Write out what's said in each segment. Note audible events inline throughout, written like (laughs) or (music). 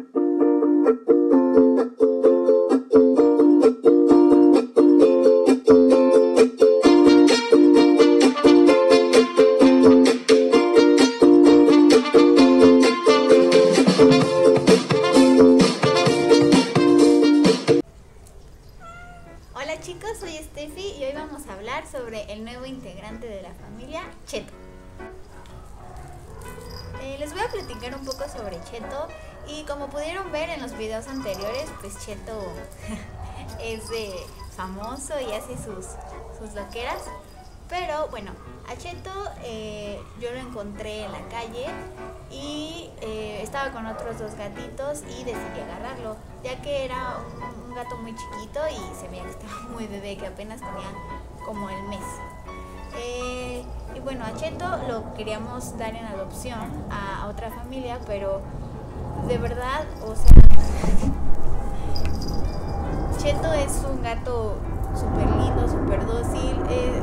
Hola chicos, soy Steffi y hoy vamos a hablar sobre el nuevo integrante de la familia, Cheto. Eh, les voy a platicar un poco sobre Cheto y como pudieron ver en los videos anteriores, pues Cheto (laughs) es de famoso y hace sus, sus loqueras. Pero bueno, a Cheto eh, yo lo encontré en la calle y eh, estaba con otros dos gatitos y decidí agarrarlo, ya que era un, gato muy chiquito y se veía que estaba muy bebé, que apenas tenía como el mes. Eh, y bueno, a Cheto lo queríamos dar en adopción a otra familia, pero de verdad, o sea, Cheto es un gato súper lindo, súper dócil, eh,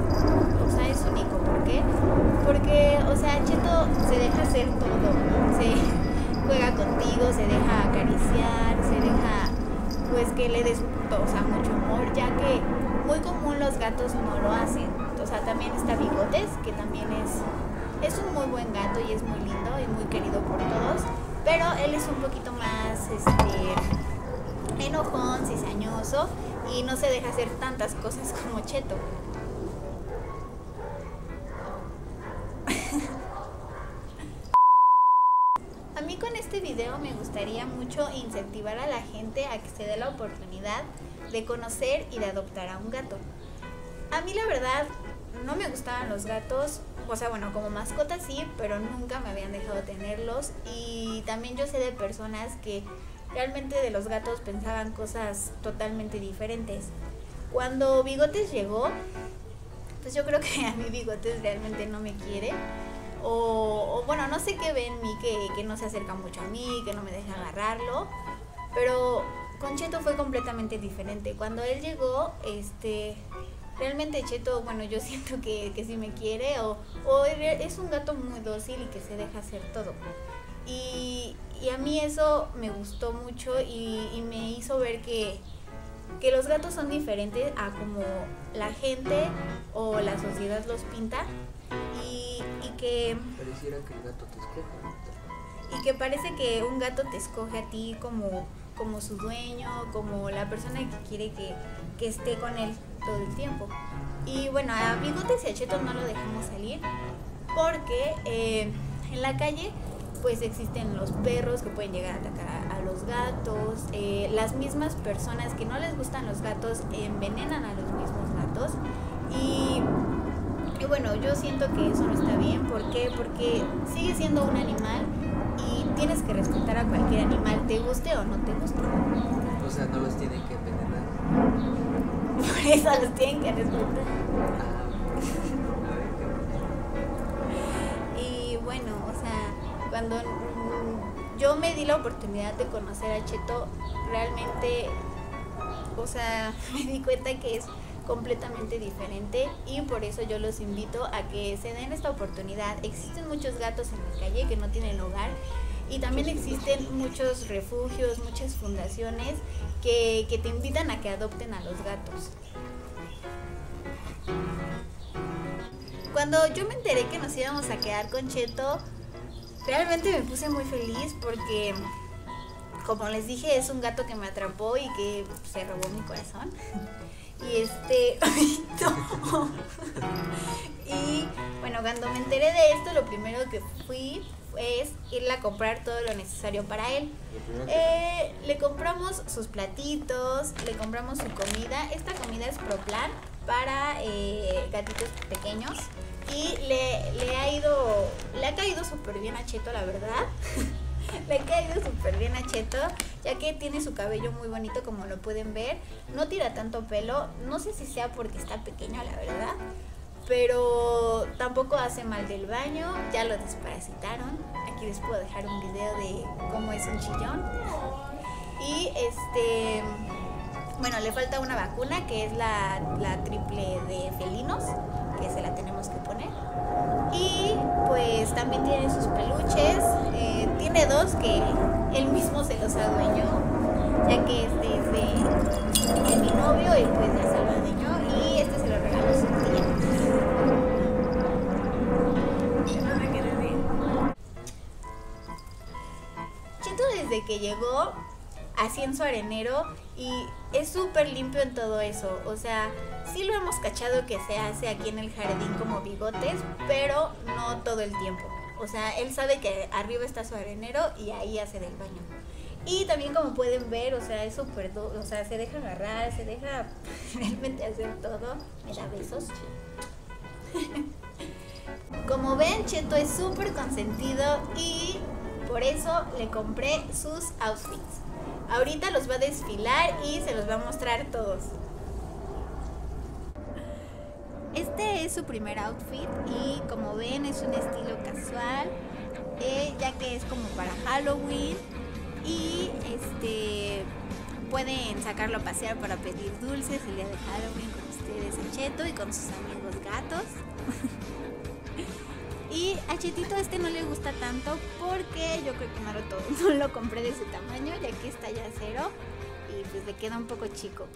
o sea, es único. ¿Por qué? Porque, o sea, Cheto se deja hacer todo, se (laughs) juega contigo, se deja acariciar, se deja, pues, que le des, o sea, mucho amor, ya que muy común los gatos no lo hacen. O sea, también está Bigotes, que también es, es un muy buen gato y es muy lindo y muy querido por todos, pero él es un poquito más, este, enojón, cizañoso y no se deja hacer tantas cosas como Cheto. A mí con este video me gustaría mucho incentivar a la gente a que se dé la oportunidad de conocer y de adoptar a un gato. A mí la verdad no me gustaban los gatos, o sea, bueno, como mascota sí, pero nunca me habían dejado tenerlos y también yo sé de personas que realmente de los gatos pensaban cosas totalmente diferentes. Cuando Bigotes llegó, pues yo creo que (laughs) a mí Bigotes realmente no me quiere. O, bueno, no sé qué ve en mí que, que no se acerca mucho a mí, que no me deja agarrarlo. Pero con Cheto fue completamente diferente. Cuando él llegó, este, realmente Cheto, bueno, yo (laughs) siento que, que sí me quiere o, o es un gato muy dócil y que se deja hacer todo. Y, y a mí eso me gustó mucho y, y me hizo ver que, que, los gatos son diferentes a como la gente o la sociedad los pinta y, y que... Pareciera que el gato te escoge. Y que parece que un gato te escoge a ti como, como su dueño, como la persona que quiere que, que esté con él todo el tiempo. Y bueno, a Bigotes y a Cheto no lo dejamos salir porque eh, en la calle pues existen los perros que pueden llegar a atacar a, a los gatos, eh, las mismas personas que no les gustan los gatos envenenan a los mismos gatos y, y, bueno, yo siento que eso no está bien, ¿por qué? Porque sigue siendo un animal y tienes que respetar a cualquier animal, te guste o no te guste. O sea, no los tienen que envenenar. Por eso los tienen que respetar. Ah, y bueno, o sea, cuando yo me di la oportunidad de conocer a Cheto, realmente, o sea, (laughs) me di cuenta que es completamente diferente y por eso yo los invito a que se den esta oportunidad. Existen muchos gatos en la calle que no tienen hogar y también existen muchos refugios, muchas fundaciones que, que te invitan a que adopten a los gatos. Cuando yo me enteré que nos íbamos a quedar con Cheto, realmente me puse muy feliz porque, como les dije, es un gato que me atrapó y que se robó mi corazón. Y este. (laughs) (laughs) y bueno, cuando me enteré de esto, lo primero que fui es irle a comprar todo lo necesario para él. Eh, le compramos sus platitos, le compramos su comida. Esta comida es ProPlan para eh, gatitos pequeños y le, le, ha ido, le ha caído súper bien a Cheto, la verdad. (laughs) le ha caído súper bien a Cheto, ya que tiene su cabello muy bonito como lo pueden ver. No tira tanto pelo, no sé si sea porque está pequeño, la verdad. Pero tampoco hace mal del baño, ya lo desparasitaron. Aquí les puedo dejar un video de cómo es un chillón. Y este, bueno, le falta una vacuna que es la, triple de felinos que se la tenemos que poner. Y pues también tiene sus peluches. eh, tiene dos que él mismo se los adueñó, ya que este es de, de mi novio y pues ya se lo adueñó. Que llegó así en su arenero y es súper limpio en todo eso. O sea, sí lo hemos cachado que se hace aquí en el jardín como bigotes, pero no todo el tiempo. O sea, él sabe que arriba está su arenero y ahí hace del baño. Y también como pueden ver, o sea, es súper, o sea, se deja agarrar, se deja (laughs) realmente hacer todo. Me da besos. (laughs) Como ven, Cheto es súper consentido y por eso le compré sus outfits. Ahorita los va a desfilar y se los va a mostrar todos. Este es su primer outfit y como ven es un estilo casual, eh, ya que es como para Halloween y este pueden sacarlo a pasear para pedir dulces el día de Halloween con ustedes el Cheto y con sus amigos gatos. (laughs) Y a Chetito este no le gusta tanto porque yo creo que (laughs) no lo, compré de su tamaño, ya que está ya cero y pues le queda un poco chico.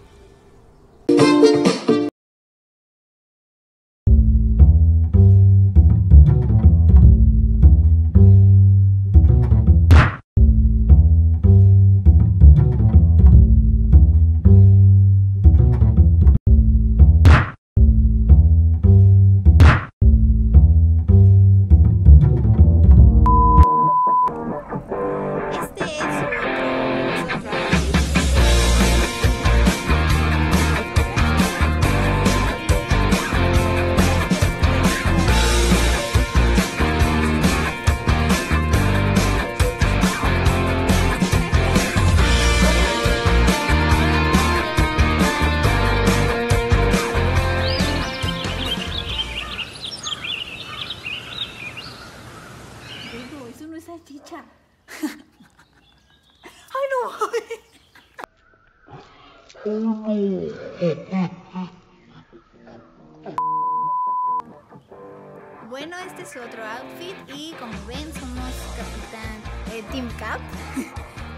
Bueno, este es otro outfit y como ven somos capitán eh, Team Cap (laughs)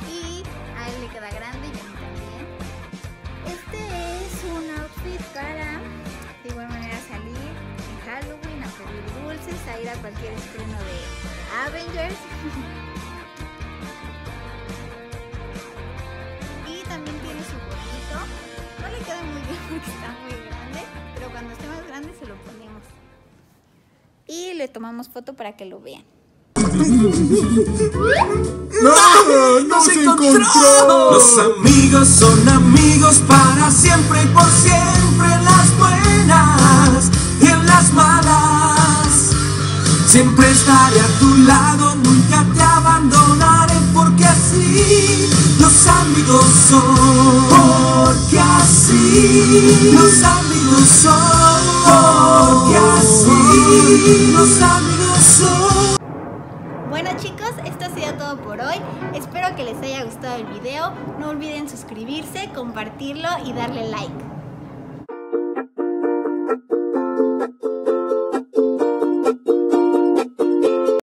y a él le queda grande y a mí también. Este es un outfit para de igual manera salir en Halloween a pedir dulces, a ir a cualquier estreno de Avengers. (laughs) está muy grande, pero cuando esté más grande se lo ponemos. Y le tomamos foto para que lo vean. ¡Nos encontró! Los amigos son amigos para siempre y por siempre en las buenas y en las malas. Siempre estaré a tu lado, nunca te abandonaré porque así los amigos son. Porque así. Porque así. Bueno chicos, esto ha sido todo por hoy. Espero que les haya gustado el video. No olviden suscribirse, compartirlo y darle like.